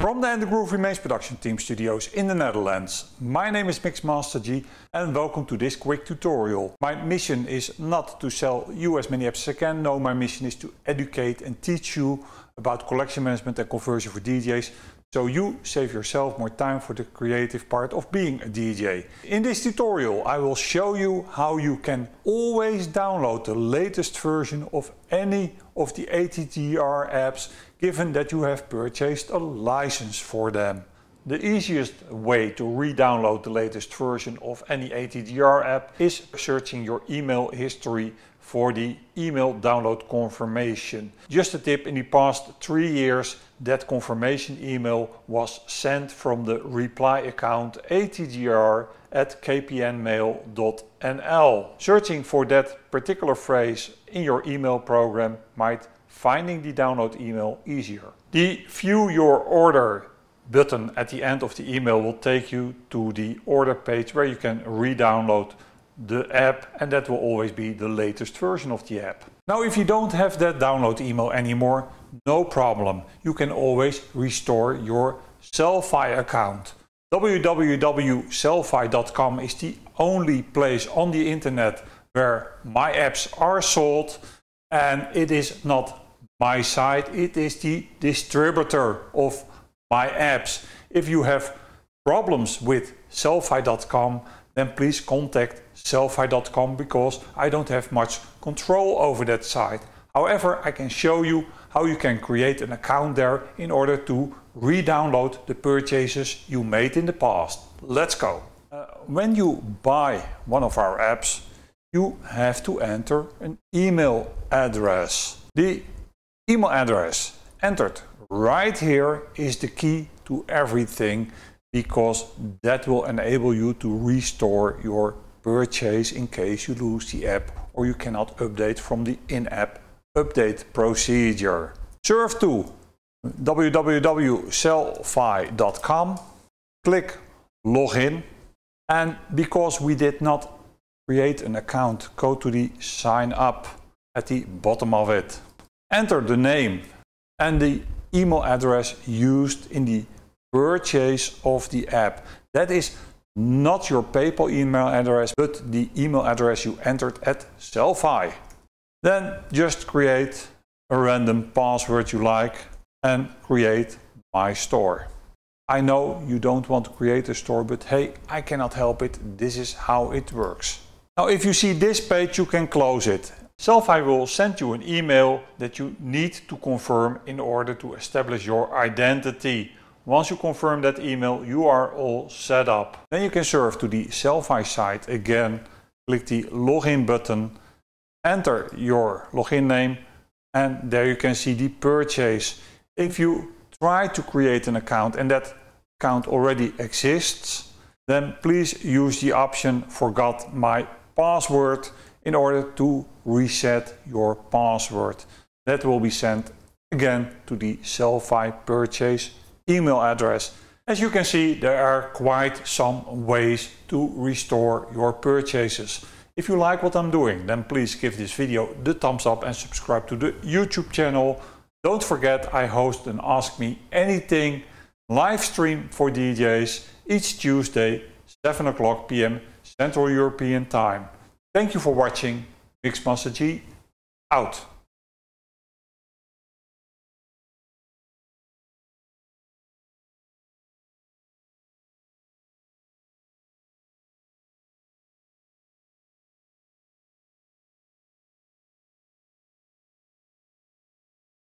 From the And the Groove Remains production team studios in the Netherlands, my name is Mixmaster G and welcome to this quick tutorial. My mission is not to sell you as many apps as I can, no my mission is to educate and teach you about collection management and conversion for DJs so you save yourself more time for the creative part of being a DJ. In this tutorial I will show you how you can always download the latest version of any of the ATGR apps given that you have purchased a license for them. The easiest way to re-download the latest version of any ATGR app is searching your email history for the email download confirmation. Just a tip, in the past three years that confirmation email was sent from the reply account atgr at kpnmail.nl. Searching for that particular phrase in your email program might finding the download email easier. The view your order button at the end of the email will take you to the order page where you can re-download the app and that will always be the latest version of the app. Now if you don't have that download email anymore, no problem. You can always restore your Sellfy account. www.sellfy.com is the only place on the internet where my apps are sold and it is not my site, it is the distributor of my apps. If you have problems with sellfy.com, then please contact sellfy.com because I don't have much control over that site. However, I can show you how you can create an account there in order to re-download the purchases you made in the past. Let's go. Uh, when you buy one of our apps, you have to enter an email address. The email address entered right here is the key to everything because that will enable you to restore your purchase in case you lose the app or you cannot update from the in-app update procedure. Surf to www.sellfy.com, click login and because we did not create an account, go to the sign up at the bottom of it. Enter the name and the email address used in the purchase of the app. That is not your PayPal email address, but the email address you entered at Sellfy. Then just create a random password you like and create my store. I know you don't want to create a store, but hey, I cannot help it. This is how it works. Now, if you see this page, you can close it. Sellfy will send you an email that you need to confirm in order to establish your identity. Once you confirm that email, you are all set up. Then you can surf to the Sellfy site again, click the login button, enter your login name, and there you can see the purchase. If you try to create an account and that account already exists, then please use the option forgot my password in order to reset your password. That will be sent again to the Sellfy purchase email address. As you can see, there are quite some ways to restore your purchases. If you like what I'm doing, then please give this video the thumbs up and subscribe to the YouTube channel. Don't forget I host an Ask Me Anything live stream for DJs each Tuesday, 7 o'clock p.m. Central European Time. Thank you for watching. Mixmaster G out.